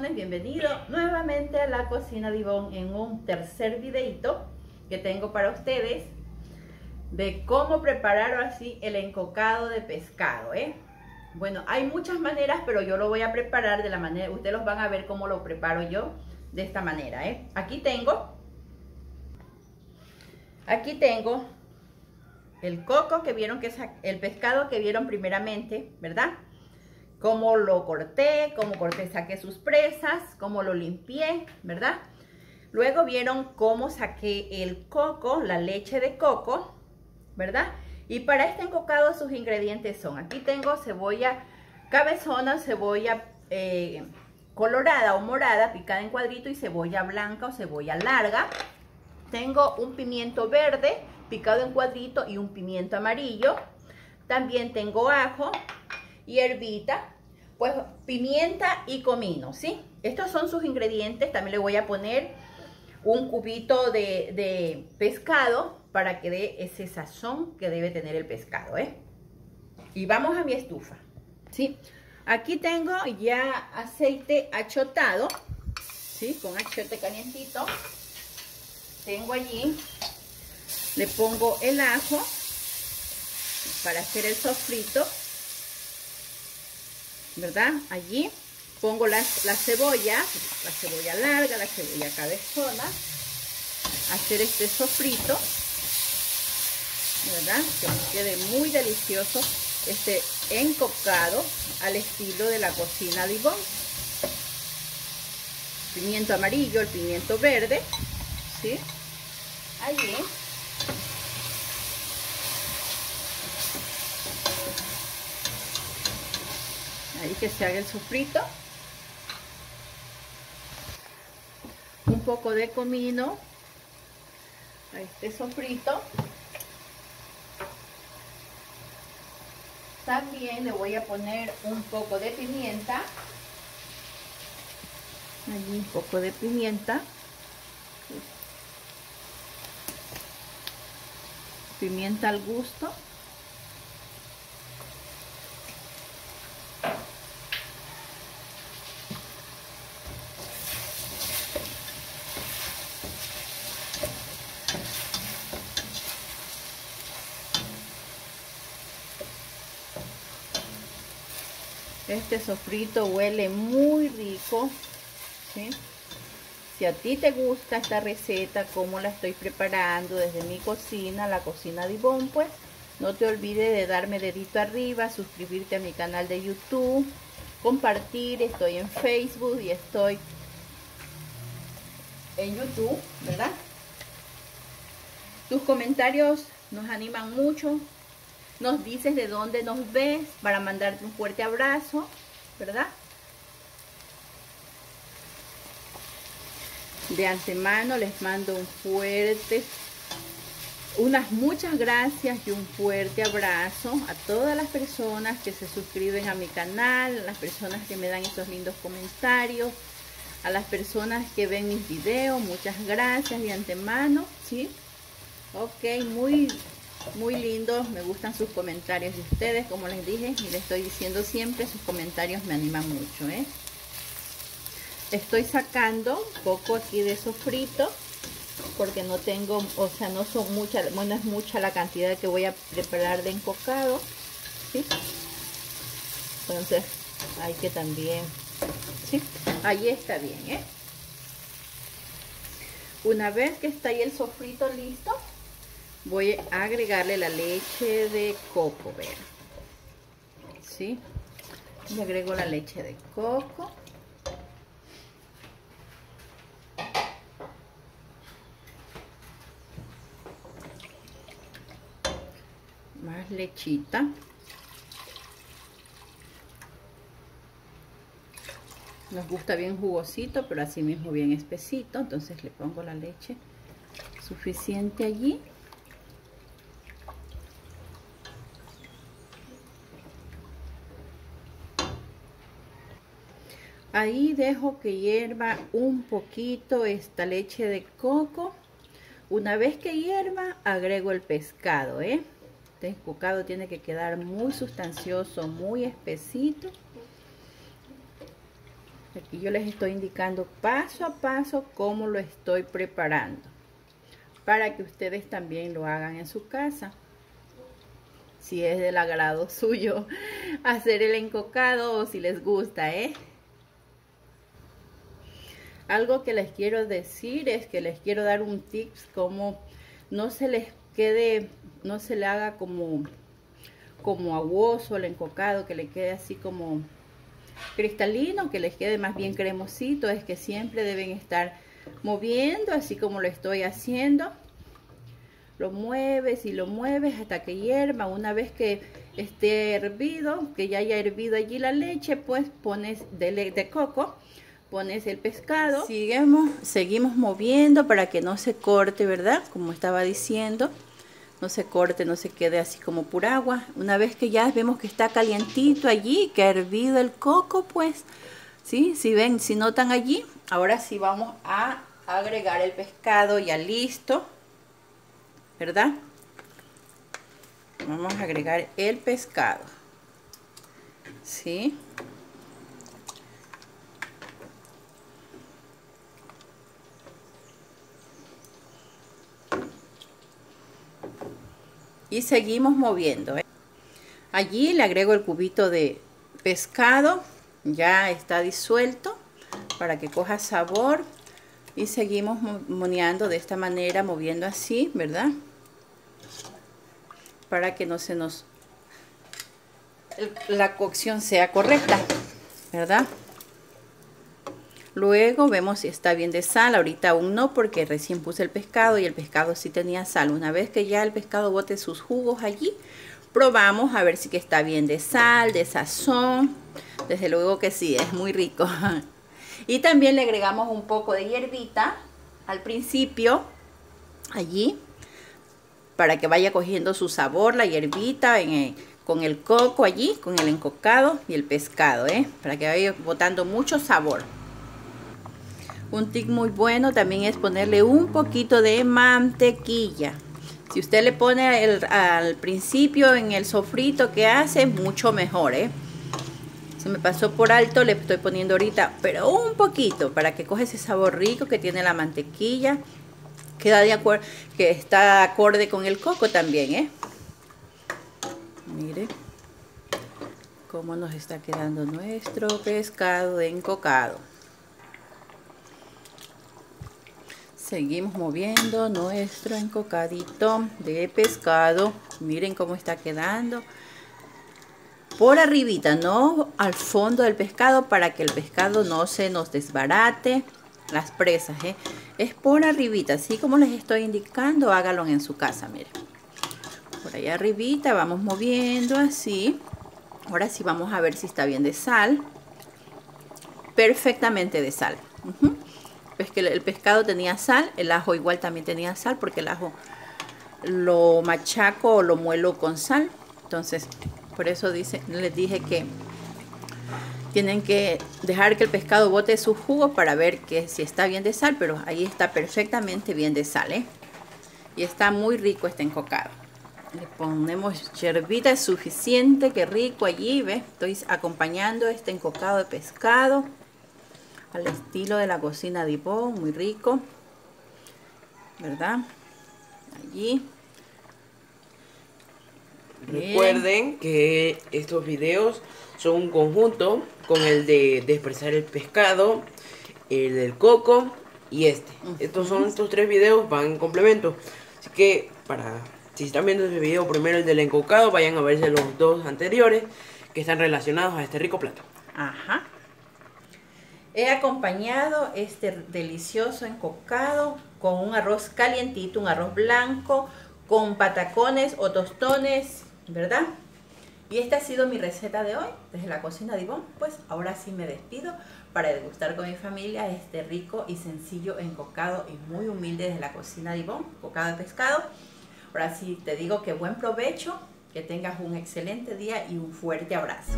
bienvenido nuevamente a la cocina de Ivonne en un tercer videito que tengo para ustedes de cómo preparar así el encocado de pescado, ¿eh? Bueno, hay muchas maneras, pero yo lo voy a preparar de la manera, ustedes los van a ver cómo lo preparo yo de esta manera, ¿eh? Aquí tengo, aquí tengo el coco que vieron que es el pescado que vieron primeramente, ¿verdad? Cómo lo corté, cómo corté, saqué sus presas, cómo lo limpié, ¿verdad? Luego vieron cómo saqué el coco, la leche de coco, ¿verdad? Y para este encocado sus ingredientes son, aquí tengo cebolla cabezona, cebolla eh, colorada o morada, picada en cuadrito y cebolla blanca o cebolla larga. Tengo un pimiento verde, picado en cuadrito y un pimiento amarillo. También tengo ajo, hierbita, pues pimienta y comino, ¿sí? Estos son sus ingredientes. También le voy a poner un cubito de, de pescado para que dé ese sazón que debe tener el pescado, ¿eh? Y vamos a mi estufa, ¿sí? Aquí tengo ya aceite achotado, ¿sí? Con achote calientito. Tengo allí, le pongo el ajo para hacer el sofrito, ¿verdad? Allí pongo la, la cebolla, la cebolla larga, la cebolla cabezona, hacer este sofrito ¿verdad? Que nos quede muy delicioso este encocado al estilo de la cocina de Ivonne. Pimiento amarillo, el pimiento verde, ¿sí? Allí. Ahí que se haga el sofrito. Un poco de comino a este sofrito. También le voy a poner un poco de pimienta. Allí un poco de pimienta. Pimienta al gusto. Este sofrito huele muy rico. Si a ti te gusta esta receta, como la estoy preparando desde mi cocina, la cocina de Ivonne, pues no te olvides de darme dedito arriba, suscribirte a mi canal de YouTube, compartir, estoy en Facebook y estoy en YouTube, ¿verdad? Tus comentarios nos animan mucho, nos dices de dónde nos ves para mandarte un fuerte abrazo, ¿verdad? De antemano les mando un fuerte, unas muchas gracias y un fuerte abrazo a todas las personas que se suscriben a mi canal, a las personas que me dan esos lindos comentarios, a las personas que ven mis videos, muchas gracias de antemano, ¿sí? Ok, muy muy lindo, me gustan sus comentarios de ustedes, como les dije y les estoy diciendo siempre, sus comentarios me animan mucho, ¿eh? Estoy sacando poco aquí de sofrito, porque no tengo, o sea, no son muchas, bueno, es mucha la cantidad que voy a preparar de encocado. Entonces, hay que también. Ahí está bien, ¿eh? Una vez que está ahí el sofrito listo, voy a agregarle la leche de coco, vean. ¿Sí? Le agrego la leche de coco. Más lechita. Nos gusta bien jugosito, pero así mismo bien espesito. Entonces le pongo la leche suficiente allí. Ahí dejo que hierva un poquito esta leche de coco. Una vez que hierva, agrego el pescado, ¿eh? Este pescado tiene que quedar muy sustancioso, muy espesito. Aquí yo les estoy indicando paso a paso cómo lo estoy preparando. Para que ustedes también lo hagan en su casa. Si es del agrado suyo hacer el encocado o si les gusta, ¿eh? Algo que les quiero decir es que les quiero dar un tips como no se les quede, no se le haga como, como aguoso el encocado, que le quede así como cristalino, que les quede más bien cremosito, es que siempre deben estar moviendo, así como lo estoy haciendo. Lo mueves y lo mueves hasta que hierva. Una vez que esté hervido, que ya haya hervido allí la leche, pues pones de, de coco, pones el pescado. Seguimos, seguimos moviendo para que no se corte, ¿verdad? Como estaba diciendo no se corte, no se quede así como pura agua. Una vez que ya vemos que está calientito allí, que ha hervido el coco, pues, ¿sí? Si ven, si notan allí, ahora sí vamos a agregar el pescado ya listo, ¿verdad? Vamos a agregar el pescado, ¿sí? Y seguimos moviendo. ¿eh? Allí le agrego el cubito de pescado, ya está disuelto para que coja sabor y seguimos moneando de esta manera, moviendo así, ¿verdad? Para que no se nos la cocción sea correcta, ¿verdad? Luego vemos si está bien de sal, ahorita aún no porque recién puse el pescado y el pescado sí tenía sal. Una vez que ya el pescado bote sus jugos allí, probamos a ver si que está bien de sal, de sazón. Desde luego que sí, es muy rico. Y también le agregamos un poco de hierbita al principio, allí, para que vaya cogiendo su sabor, la hierbita con el coco allí, con el encocado y el pescado, ¿eh? para que vaya botando mucho sabor. Un tic muy bueno también es ponerle un poquito de mantequilla. Si usted le pone al principio en el sofrito que hace, mucho mejor, ¿eh? Se me pasó por alto, le estoy poniendo ahorita, pero un poquito para que coge ese sabor rico que tiene la mantequilla. Queda de acuerdo, que está acorde con el coco también, ¿eh? Mire cómo nos está quedando nuestro pescado encocado. Seguimos moviendo nuestro encocadito de pescado. Miren cómo está quedando. Por arribita, no al fondo del pescado para que el pescado no se nos desbarate las presas. ¿eh? Es por arribita, así como les estoy indicando, hágalo en su casa, miren. Por allá arribita vamos moviendo así. Ahora sí vamos a ver si está bien de sal. Perfectamente de sal es que el pescado tenía sal, el ajo igual también tenía sal porque el ajo lo machaco o lo muelo con sal. Entonces, por eso dice, les dije que tienen que dejar que el pescado bote su jugo para ver que si está bien de sal, pero ahí está perfectamente bien de sal, ¿eh? Y está muy rico este encocado. Le ponemos yerbita suficiente, que rico allí, ¿ves? Estoy acompañando este encocado de pescado al estilo de la cocina de muy rico, ¿verdad? Allí. Recuerden que estos videos son un conjunto con el de, expresar el pescado, el del coco y este. Estos son estos tres videos, van en complemento. Así que para si están viendo este video primero el del encocado, vayan a verse los dos anteriores que están relacionados a este rico plato. Ajá. He acompañado este delicioso encocado con un arroz calientito, un arroz blanco, con patacones o tostones, ¿verdad? Y esta ha sido mi receta de hoy, desde la cocina de Ivonne. Pues ahora sí me despido para degustar con mi familia este rico y sencillo encocado y muy humilde desde la cocina de Ivonne, encocado de pescado. Ahora sí te digo que buen provecho, que tengas un excelente día y un fuerte abrazo.